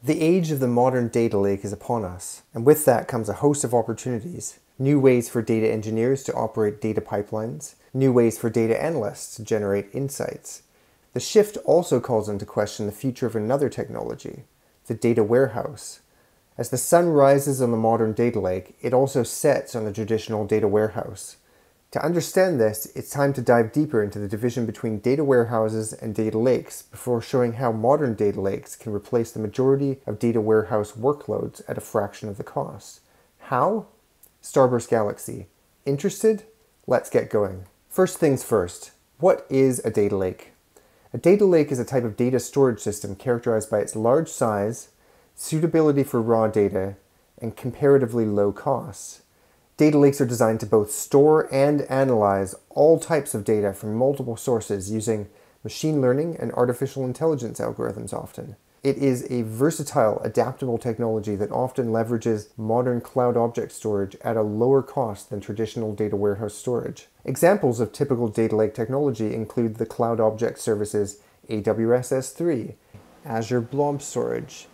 The age of the modern data lake is upon us, and with that comes a host of opportunities. New ways for data engineers to operate data pipelines, new ways for data analysts to generate insights. The shift also calls into question the future of another technology, the data warehouse. As the sun rises on the modern data lake, it also sets on the traditional data warehouse. To understand this, it's time to dive deeper into the division between data warehouses and data lakes before showing how modern data lakes can replace the majority of data warehouse workloads at a fraction of the cost. How? Starburst Galaxy. Interested? Let's get going. First things first, what is a data lake? A data lake is a type of data storage system characterized by its large size, suitability for raw data, and comparatively low costs. Data lakes are designed to both store and analyze all types of data from multiple sources using machine learning and artificial intelligence algorithms often. It is a versatile, adaptable technology that often leverages modern cloud object storage at a lower cost than traditional data warehouse storage. Examples of typical data lake technology include the cloud object services AWS S3, Azure Blob Storage,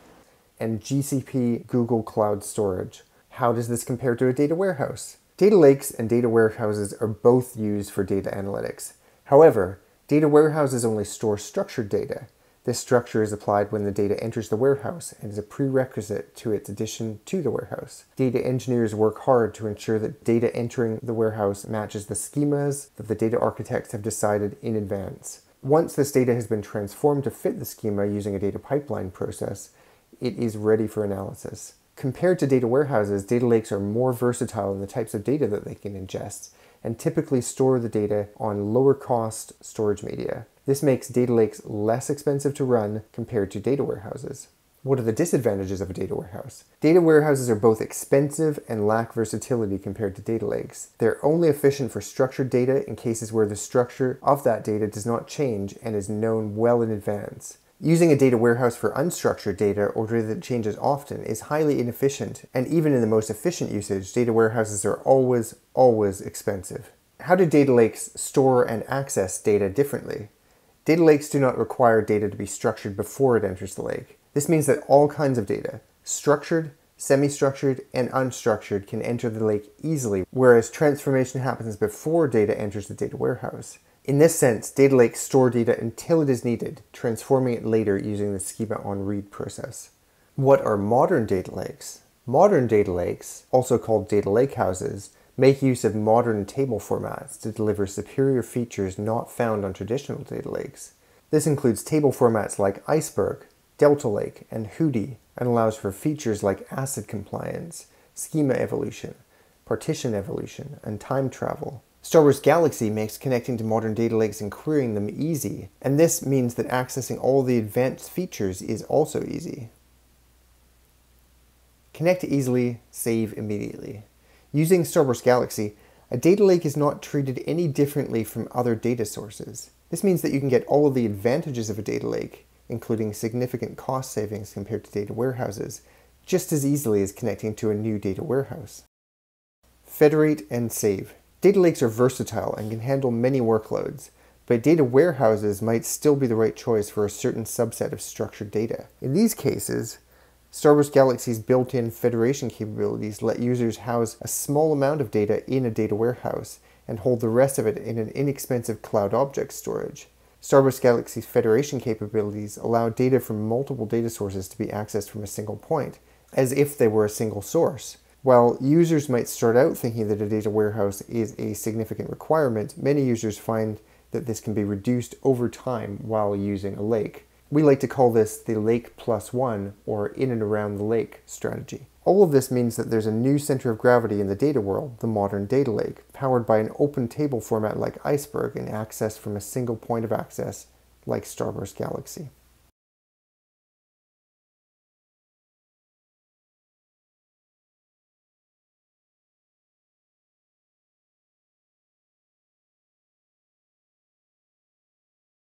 and GCP Google Cloud Storage. How does this compare to a data warehouse? Data lakes and data warehouses are both used for data analytics. However, data warehouses only store structured data. This structure is applied when the data enters the warehouse and is a prerequisite to its addition to the warehouse. Data engineers work hard to ensure that data entering the warehouse matches the schemas that the data architects have decided in advance. Once this data has been transformed to fit the schema using a data pipeline process, it is ready for analysis. Compared to data warehouses, data lakes are more versatile in the types of data that they can ingest and typically store the data on lower cost storage media. This makes data lakes less expensive to run compared to data warehouses. What are the disadvantages of a data warehouse? Data warehouses are both expensive and lack versatility compared to data lakes. They're only efficient for structured data in cases where the structure of that data does not change and is known well in advance. Using a data warehouse for unstructured data or data that changes often is highly inefficient, and even in the most efficient usage, data warehouses are always, always expensive. How do data lakes store and access data differently? Data lakes do not require data to be structured before it enters the lake. This means that all kinds of data, structured, semi-structured, and unstructured can enter the lake easily, whereas transformation happens before data enters the data warehouse. In this sense, data lakes store data until it is needed, transforming it later using the schema on read process. What are modern data lakes? Modern data lakes, also called data lakehouses, make use of modern table formats to deliver superior features not found on traditional data lakes. This includes table formats like Iceberg, Delta Lake, and Hudi, and allows for features like ACID compliance, schema evolution, partition evolution, and time travel. Starburst Galaxy makes connecting to modern data lakes and querying them easy, and this means that accessing all the advanced features is also easy. Connect easily, save immediately. Using Starburst Galaxy, a data lake is not treated any differently from other data sources. This means that you can get all of the advantages of a data lake, including significant cost savings compared to data warehouses, just as easily as connecting to a new data warehouse. Federate and save. Data lakes are versatile and can handle many workloads, but data warehouses might still be the right choice for a certain subset of structured data. In these cases, Starburst Galaxy's built-in federation capabilities let users house a small amount of data in a data warehouse and hold the rest of it in an inexpensive cloud object storage. Starburst Galaxy's federation capabilities allow data from multiple data sources to be accessed from a single point, as if they were a single source. While users might start out thinking that a data warehouse is a significant requirement, many users find that this can be reduced over time while using a lake. We like to call this the lake plus one or in and around the lake strategy. All of this means that there's a new center of gravity in the data world, the modern data lake, powered by an open table format like Iceberg and accessed from a single point of access like Starburst Galaxy.